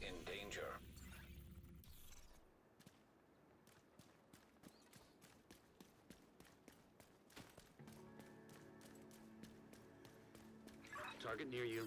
in danger. Target near you.